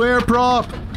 Square prop.